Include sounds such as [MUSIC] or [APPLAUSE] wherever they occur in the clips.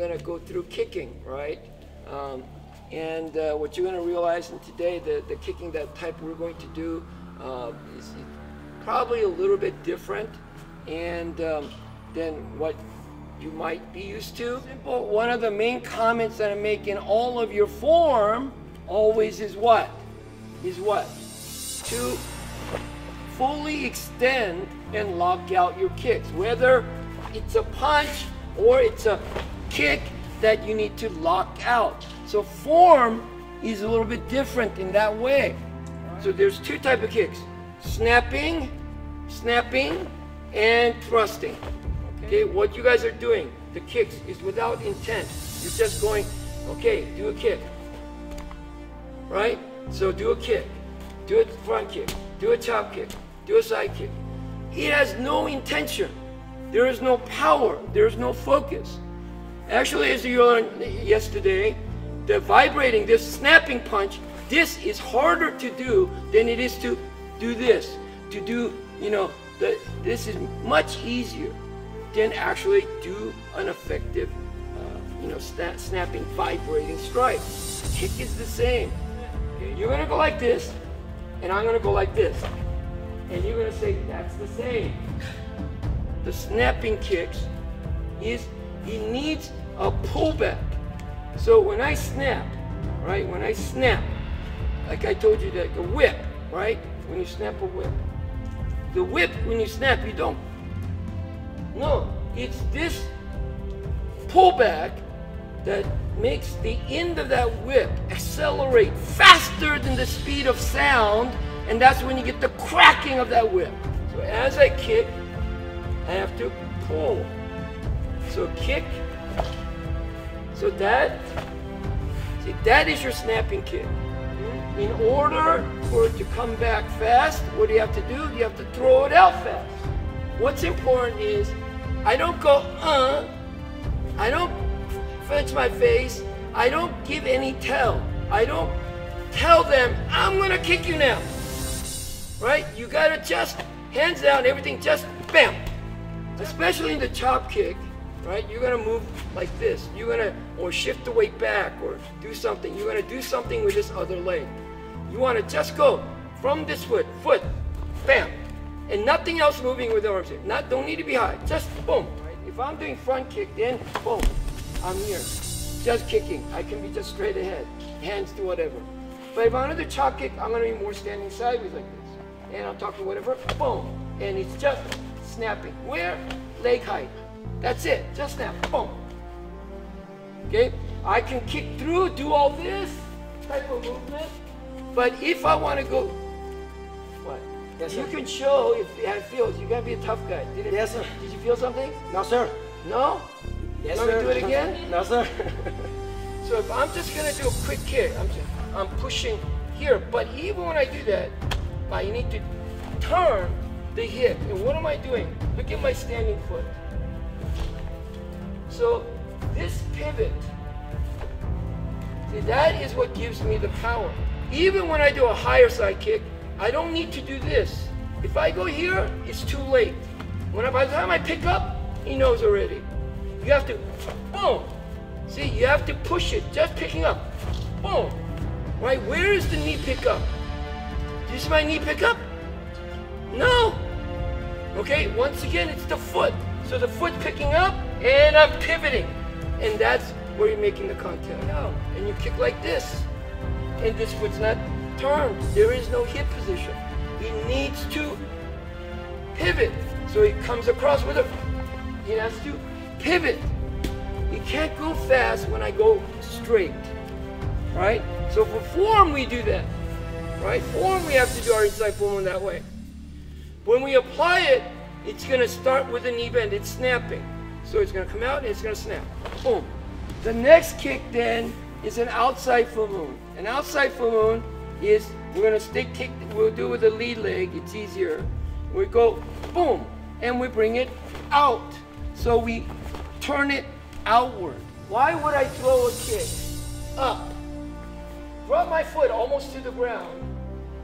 going to go through kicking, right? Um, and uh, what you're going to realize in today, the, the kicking that type we're going to do uh, is probably a little bit different and um, than what you might be used to. Simple. One of the main comments that I make in all of your form always is what? Is what? To fully extend and lock out your kicks. Whether it's a punch or it's a kick that you need to lock out. So form is a little bit different in that way. So there's two type of kicks. Snapping, snapping, and thrusting. Okay, what you guys are doing, the kicks, is without intent. You're just going, okay, do a kick. Right? So do a kick. Do a front kick. Do a top kick. Do a side kick. It has no intention. There is no power. There is no focus. Actually, as you learned yesterday, the vibrating, this snapping punch, this is harder to do than it is to do this. To do, you know, the, this is much easier than actually do an effective, uh, you know, snap, snapping, vibrating strike. Kick is the same. You're gonna go like this, and I'm gonna go like this. And you're gonna say, that's the same. The snapping kicks is, he needs a pullback. So when I snap, right, when I snap, like I told you, a whip, right? When you snap a whip. The whip, when you snap, you don't. No, it's this pullback that makes the end of that whip accelerate faster than the speed of sound, and that's when you get the cracking of that whip. So as I kick, I have to pull. So kick. So that, see, that is your snapping kick. In order for it to come back fast, what do you have to do? You have to throw it out fast. What's important is I don't go, uh, I don't flinch my face, I don't give any tell. I don't tell them, I'm gonna kick you now. Right? You gotta just, hands down, everything just, bam. Especially in the chop kick, right? You're gonna move like this. You're gonna, or shift the weight back, or do something. You're gonna do something with this other leg. You wanna just go from this foot, foot, bam, and nothing else moving with the arms here. Not, don't need to be high, just boom. Right? If I'm doing front kick, then boom, I'm here. Just kicking, I can be just straight ahead, hands to whatever. But if I'm gonna do chop kick, I'm gonna be more standing sideways like this. And I'm talking whatever, boom. And it's just snapping. Where? Leg height. That's it, just snap, boom. Okay, I can kick through, do all this type of movement, but if I want to go, what? Yes, you sir. can show if you have feels. You gotta be a tough guy. Did it, Yes, sir. Did you feel something? No, sir. No. Yes, Want me sir. to do it again? [LAUGHS] no, sir. [LAUGHS] So if I'm just gonna do a quick kick, I'm just, I'm pushing here. But even when I do that, I need to turn the hip. And what am I doing? Look at my standing foot. So this pivot, see, that is what gives me the power. Even when I do a higher side kick, I don't need to do this. If I go here, it's too late. When by the time I pick up, he knows already. You have to, boom. See, you have to push it, just picking up. Boom. Right, where is the knee pickup? Do you see my knee pickup? No. Okay, once again, it's the foot. So the foot's picking up, and I'm pivoting. And that's where you're making the contact. No. And you kick like this. And this foot's not turned. There is no hip position. He needs to pivot. So he comes across with a, he has to pivot. You can't go fast when I go straight, right? So for form, we do that, right? Form, we have to do our inside form that way. When we apply it, it's gonna start with a knee bend, it's snapping. So it's gonna come out and it's gonna snap, boom. The next kick then is an outside full moon. An outside full moon is, we're gonna stick kick, we'll do it with the lead leg, it's easier. We go boom, and we bring it out. So we turn it outward. Why would I throw a kick up? Drop my foot almost to the ground,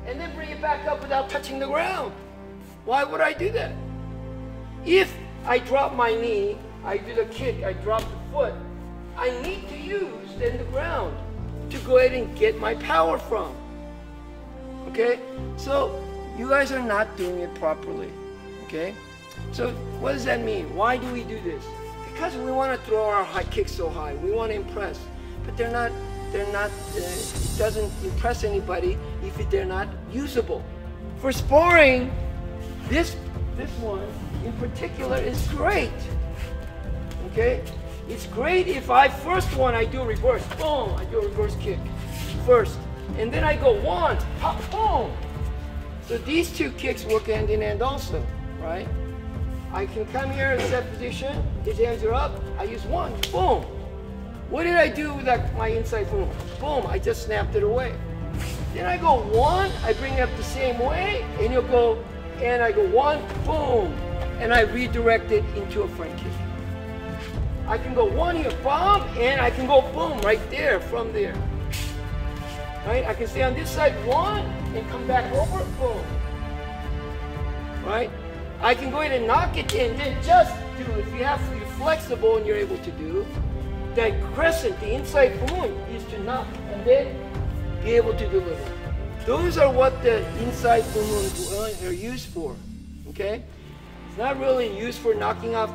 and then bring it back up without touching the ground. Why would I do that? If I drop my knee, I do the kick, I drop the foot, I need to use then the ground to go ahead and get my power from. Okay? So you guys are not doing it properly. Okay? So what does that mean? Why do we do this? Because we want to throw our high kicks so high. We want to impress. But they're not, they're not, uh, it doesn't impress anybody if they're not usable. For sparring, this, this one in particular is great. Okay? It's great if I, first one, I do reverse. Boom, I do a reverse kick first. And then I go one, pop, boom. So these two kicks work hand in hand also, right? I can come here in set position, his hands are up, I use one, boom. What did I do with that, my inside boom? Boom, I just snapped it away. Then I go one, I bring it up the same way, and you'll go, and I go one, boom, and I redirect it into a front kick. I can go one here, bomb, and I can go boom right there from there. Right? I can stay on this side one and come back over, boom. Right? I can go ahead and knock it in, then just do, if you have be flexible and you're able to do, that crescent, the inside boom, is to knock and then be able to deliver. Those are what the inside boom are used for. Okay? It's not really used for knocking off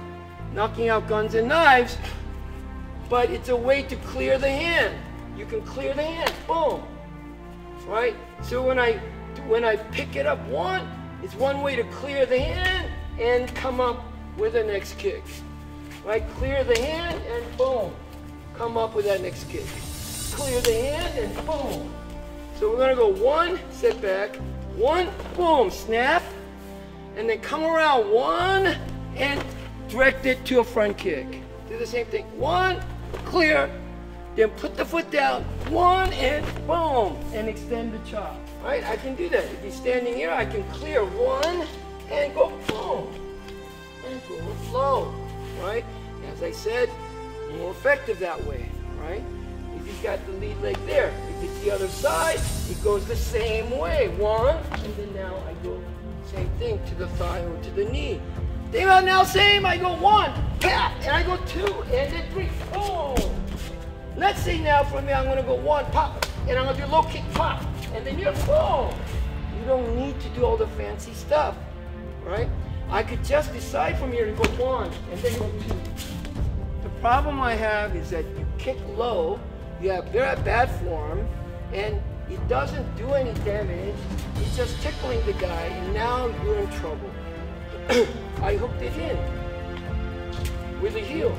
knocking out guns and knives, but it's a way to clear the hand. You can clear the hand, boom, right? So when I, when I pick it up one, it's one way to clear the hand and come up with the next kick. Right, clear the hand and boom, come up with that next kick. Clear the hand and boom. So we're gonna go one, sit back, one, boom, snap, and then come around one, and direct it to a front kick. Do the same thing. One, clear, then put the foot down, one, and boom, and extend the chop. Right? I can do that. If you're standing here, I can clear one, and go boom, and go flow. Right? As I said, more effective that way. Right? If you've got the lead leg there, it's the other side, it goes the same way. One, and then now I go same thing to the thigh or to the knee. They are now same. I go one, pat, and I go two, and then three, boom. Let's say now for me, I'm gonna go one, pop, and I'm gonna do low kick, pop, and then you're boom. You don't need to do all the fancy stuff, right? I could just decide from here to go one, and then go two. The problem I have is that you kick low, you have very bad form, and it doesn't do any damage. It's just tickling the guy, and now you're in trouble. [CLEARS THROAT] I hooked it in with the heel.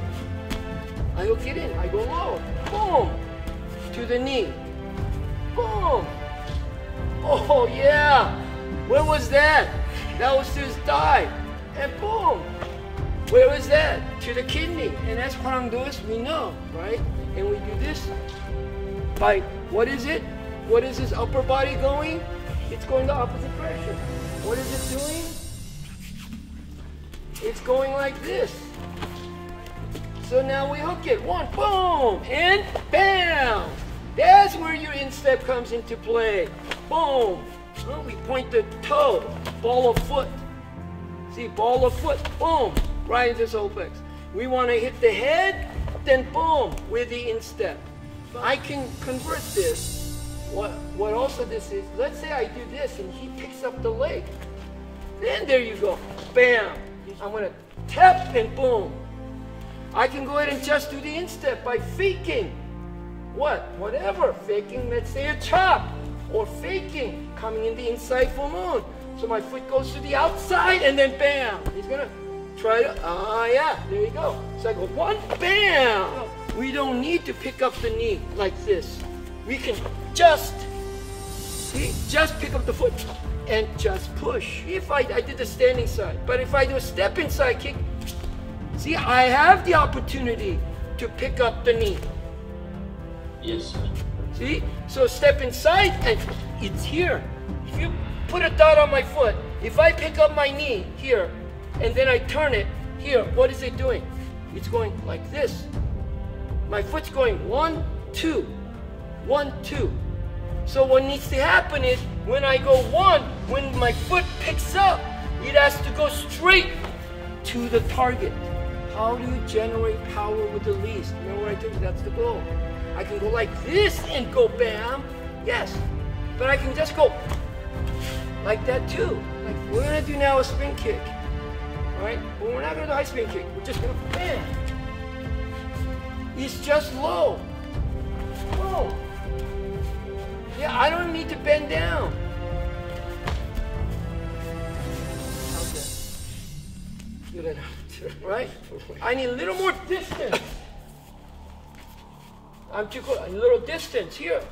I hook it in. I go low. Boom. To the knee. Boom. Oh, yeah. Where was that? That was to his thigh. And boom. Where was that? To the kidney. And that's Hwarangdois, we know, right? And we do this by, what is it? What is his upper body going? It's going the opposite direction. What is it doing? It's going like this. So now we hook it. One, boom, and bam. That's where your instep comes into play. Boom. Well, we point the toe, ball of foot. See, ball of foot, boom, right into this opex. We want to hit the head, then boom, with the instep. I can convert this. What, what also this is, let's say I do this and he picks up the leg. Then there you go, bam. I'm to tap and boom. I can go ahead and just do the instep by faking. What? Whatever. Faking, let's say a chop. Or faking, coming in the inside full moon. So my foot goes to the outside and then bam. He's to try to, ah, yeah, there you go. So I go one, bam. We don't need to pick up the knee like this. We can just, see, just pick up the foot and just push. If I, I did the standing side, but if I do a step inside kick, see, I have the opportunity to pick up the knee. Yes, sir. See? So step inside and it's here. If you put a dot on my foot, if I pick up my knee here and then I turn it here, what is it doing? It's going like this. My foot's going one, two, one, two. So what needs to happen is when I go one, when my foot picks up, it has to go straight to the target. How do you generate power with the least? Remember what I you? That's the goal. I can go like this and go bam. Yes. But I can just go like that too. Like we're gonna do now a spin kick. Alright? But we're not gonna do a high spin kick. We're just gonna bam. It's just low. Low. Yeah, I don't need to bend down. That? Good enough. Right? I need a little more distance. I'm too close. A little distance here.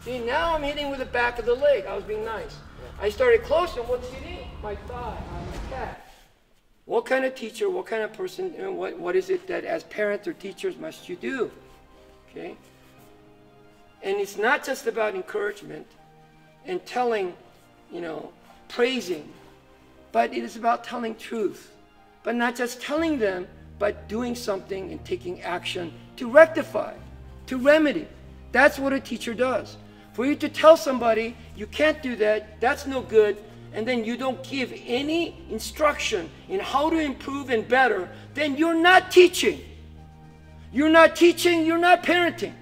See, now I'm hitting with the back of the leg. I was being nice. I started close, and what's hitting? My thigh. What kind of teacher, what kind of person, you know, what, what is it that as parents or teachers must you do? Okay? And it's not just about encouragement and telling, you know, praising, but it is about telling truth. But not just telling them, but doing something and taking action to rectify, to remedy. That's what a teacher does. For you to tell somebody, you can't do that, that's no good, and then you don't give any instruction in how to improve and better, then you're not teaching. You're not teaching, you're not parenting.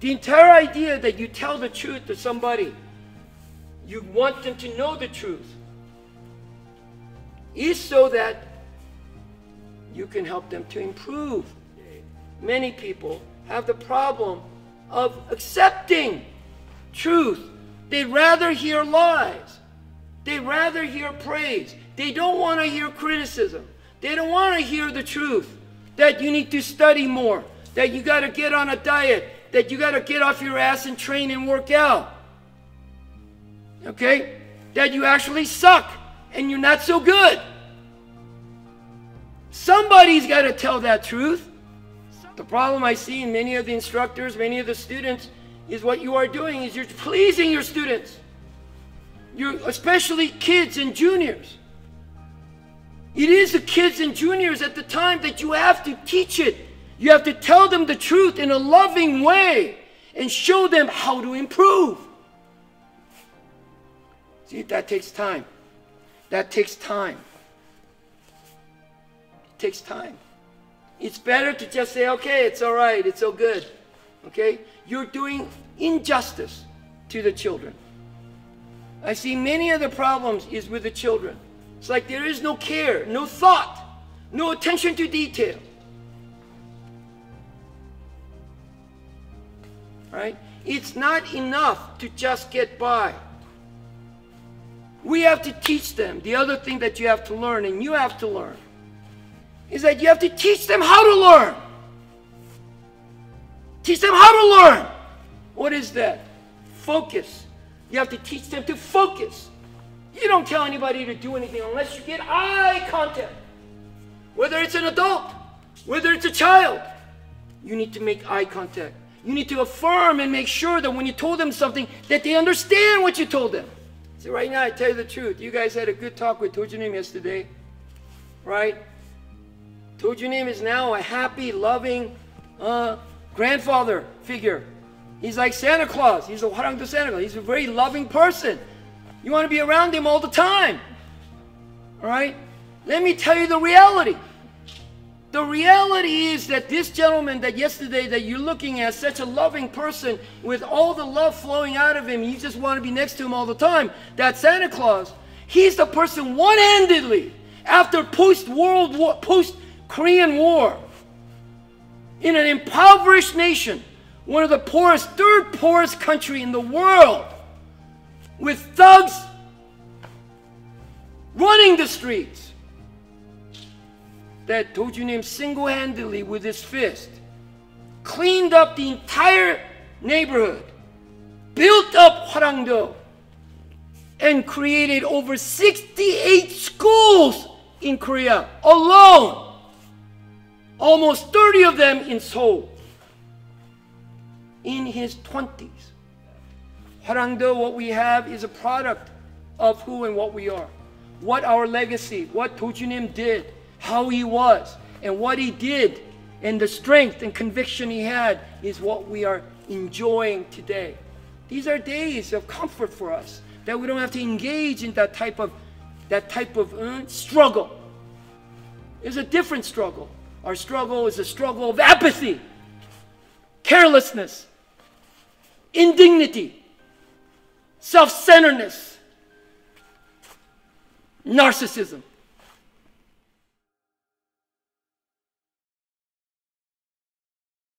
The entire idea that you tell the truth to somebody, you want them to know the truth, is so that you can help them to improve. Many people have the problem of accepting truth. They'd rather hear lies. They'd rather hear praise. They don't want to hear criticism. They don't want to hear the truth that you need to study more, that you got to get on a diet, that you got to get off your ass and train and work out. Okay? That you actually suck and you're not so good. Somebody's got to tell that truth. The problem I see in many of the instructors, many of the students, is what you are doing is you're pleasing your students. You're especially kids and juniors. It is the kids and juniors at the time that you have to teach it. You have to tell them the truth in a loving way and show them how to improve. See, that takes time. That takes time. It takes time. It's better to just say, okay, it's all right, it's all good. Okay? You're doing injustice to the children. I see many of the problems is with the children. It's like there is no care, no thought, no attention to detail. Right? It's not enough to just get by. We have to teach them. The other thing that you have to learn, and you have to learn, is that you have to teach them how to learn. Teach them how to learn. What is that? Focus. You have to teach them to focus. You don't tell anybody to do anything unless you get eye contact. Whether it's an adult, whether it's a child, you need to make eye contact. You need to affirm and make sure that when you told them something, that they understand what you told them. So right now, I tell you the truth. You guys had a good talk with Tojunim yesterday, right? Tojunim is now a happy, loving uh, grandfather figure. He's like Santa Claus. He's a Hwarangdo Santa Claus. He's a very loving person. You want to be around him all the time. All right? Let me tell you the reality. The reality is that this gentleman that yesterday that you're looking at, such a loving person with all the love flowing out of him, you just want to be next to him all the time, that Santa Claus, he's the person one-handedly after post-World War, post-Korean War, in an impoverished nation, one of the poorest, third poorest country in the world, with thugs running the streets, that Tojunim single-handedly with his fist cleaned up the entire neighborhood, built up Hwarangdo, and created over 68 schools in Korea alone. Almost 30 of them in Seoul. In his 20s. Hwarangdo, what we have is a product of who and what we are. What our legacy, what Tojunim did, how he was, and what he did, and the strength and conviction he had is what we are enjoying today. These are days of comfort for us that we don't have to engage in that type of that type of uh, struggle. It's a different struggle. Our struggle is a struggle of apathy, carelessness, indignity, self centeredness, narcissism.